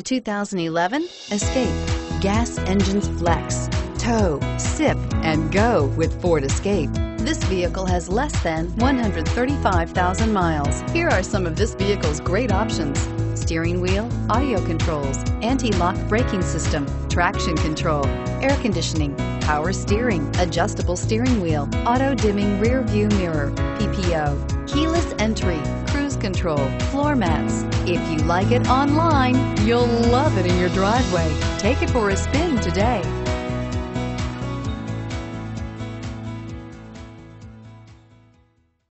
The 2011 Escape. Gas engines flex, tow, sip, and go with Ford Escape. This vehicle has less than 135,000 miles. Here are some of this vehicle's great options. Steering wheel, audio controls, anti-lock braking system, traction control, air conditioning, power steering, adjustable steering wheel, auto dimming rear view mirror, PPO, keyless entry, control, floor mats. If you like it online, you'll love it in your driveway. Take it for a spin today.